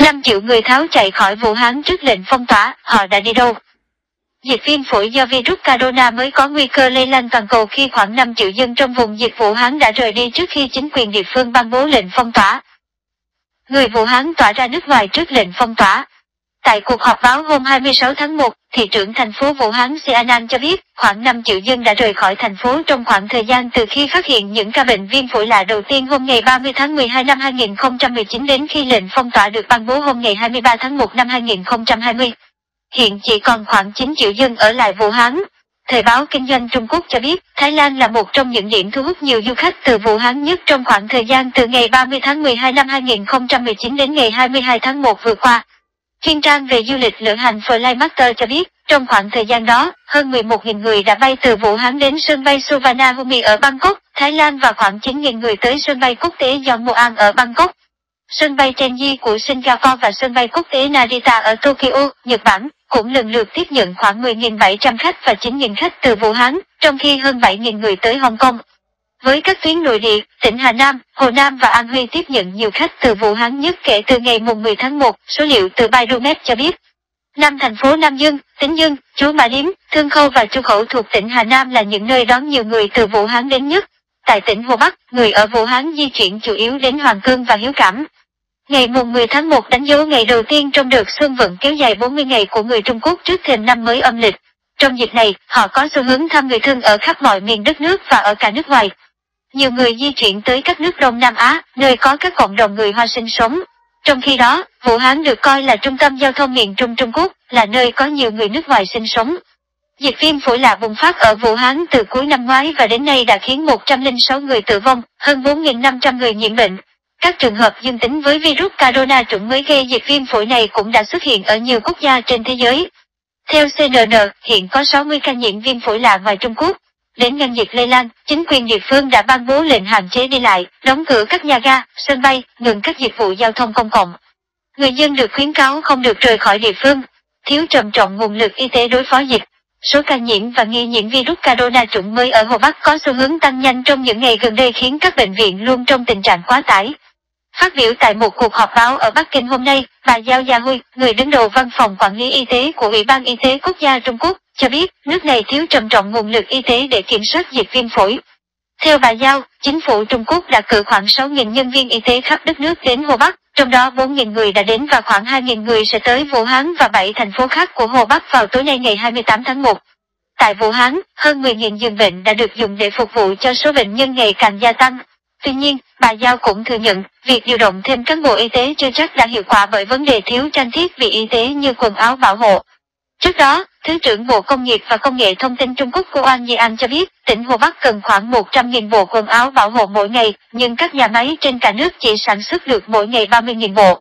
5 triệu người tháo chạy khỏi Vũ Hán trước lệnh phong tỏa, họ đã đi đâu? Dịch viêm phổi do virus corona mới có nguy cơ lây lan toàn cầu khi khoảng 5 triệu dân trong vùng dịch Vũ Hán đã rời đi trước khi chính quyền địa phương ban bố lệnh phong tỏa. Người Vũ Hán tỏa ra nước ngoài trước lệnh phong tỏa. Tại cuộc họp báo hôm 26 tháng 1, thị trưởng thành phố Vũ Hán Sianan cho biết khoảng 5 triệu dân đã rời khỏi thành phố trong khoảng thời gian từ khi phát hiện những ca bệnh viêm phổi lạ đầu tiên hôm ngày 30 tháng 12 năm 2019 đến khi lệnh phong tỏa được ban bố hôm ngày 23 tháng 1 năm 2020. Hiện chỉ còn khoảng 9 triệu dân ở lại Vũ Hán. Thời báo Kinh doanh Trung Quốc cho biết, Thái Lan là một trong những điểm thu hút nhiều du khách từ Vũ Hán nhất trong khoảng thời gian từ ngày 30 tháng 12 năm 2019 đến ngày 22 tháng 1 vừa qua. Chuyên trang về du lịch lữ hành Flymaster cho biết, trong khoảng thời gian đó, hơn 11.000 người đã bay từ Vũ Hán đến sân bay Suvarnabhumi ở Bangkok, Thái Lan và khoảng 9.000 người tới sân bay quốc tế Yonmuan ở Bangkok. Sân bay Tenji của Singapore và sân bay quốc tế Narita ở Tokyo, Nhật Bản, cũng lần lượt tiếp nhận khoảng 10.700 khách và 9.000 khách từ Vũ Hán, trong khi hơn 7.000 người tới Hồng Kông. Với các tuyến nội địa, tỉnh Hà Nam, Hồ Nam và An Huy tiếp nhận nhiều khách từ Vũ Hán nhất kể từ ngày mùng 10 tháng 1, số liệu từ Baidumet cho biết. Năm thành phố Nam Dương, Tính Dương, Chú Mã Điếm, Thương Khâu và Chu Khẩu thuộc tỉnh Hà Nam là những nơi đón nhiều người từ Vũ Hán đến nhất. Tại tỉnh Hồ Bắc, người ở Vũ Hán di chuyển chủ yếu đến Hoàng Cương và Hiếu Cảm. Ngày mùng 10 tháng 1 đánh dấu ngày đầu tiên trong đợt xuân vận kéo dài 40 ngày của người Trung Quốc trước thềm năm mới âm lịch. Trong dịp này, họ có xu hướng thăm người thân ở khắp mọi miền đất nước và ở cả nước ngoài. Nhiều người di chuyển tới các nước Đông Nam Á, nơi có các cộng đồng người Hoa sinh sống. Trong khi đó, Vũ Hán được coi là trung tâm giao thông miền Trung Trung Quốc, là nơi có nhiều người nước ngoài sinh sống. Dịch viêm phổi lạ bùng phát ở Vũ Hán từ cuối năm ngoái và đến nay đã khiến 106 người tử vong, hơn 4.500 người nhiễm bệnh. Các trường hợp dương tính với virus corona chủng mới gây dịch viêm phổi này cũng đã xuất hiện ở nhiều quốc gia trên thế giới. Theo CNN, hiện có 60 ca nhiễm viêm phổi lạ ngoài Trung Quốc. Đến ngăn dịch lây lan, chính quyền địa phương đã ban bố lệnh hạn chế đi lại, đóng cửa các nhà ga, sân bay, ngừng các dịch vụ giao thông công cộng. Người dân được khuyến cáo không được rời khỏi địa phương, thiếu trầm trọng nguồn lực y tế đối phó dịch. Số ca nhiễm và nghi nhiễm virus corona chủng mới ở Hồ Bắc có xu hướng tăng nhanh trong những ngày gần đây khiến các bệnh viện luôn trong tình trạng quá tải. Phát biểu tại một cuộc họp báo ở Bắc Kinh hôm nay, bà Giao Gia Huy, người đứng đầu văn phòng quản lý y tế của Ủy ban Y tế Quốc gia Trung Quốc, cho biết nước này thiếu trầm trọng nguồn lực y tế để kiểm soát dịch viêm phổi. Theo bà Giao, chính phủ Trung Quốc đã cử khoảng 6.000 nhân viên y tế khắp đất nước đến Hồ Bắc, trong đó 4.000 người đã đến và khoảng 2.000 người sẽ tới Vũ Hán và 7 thành phố khác của Hồ Bắc vào tối nay ngày 28 tháng 1. Tại Vũ Hán, hơn 10.000 giường bệnh đã được dùng để phục vụ cho số bệnh nhân ngày càng gia tăng. Tuy nhiên, bà Giao cũng thừa nhận, việc điều động thêm cán bộ y tế chưa chắc đã hiệu quả bởi vấn đề thiếu trang thiết bị y tế như quần áo bảo hộ. Trước đó, Thứ trưởng Bộ Công nghiệp và Công nghệ Thông tin Trung Quốc Cô An An cho biết, tỉnh Hồ Bắc cần khoảng 100.000 bộ quần áo bảo hộ mỗi ngày, nhưng các nhà máy trên cả nước chỉ sản xuất được mỗi ngày 30.000 bộ.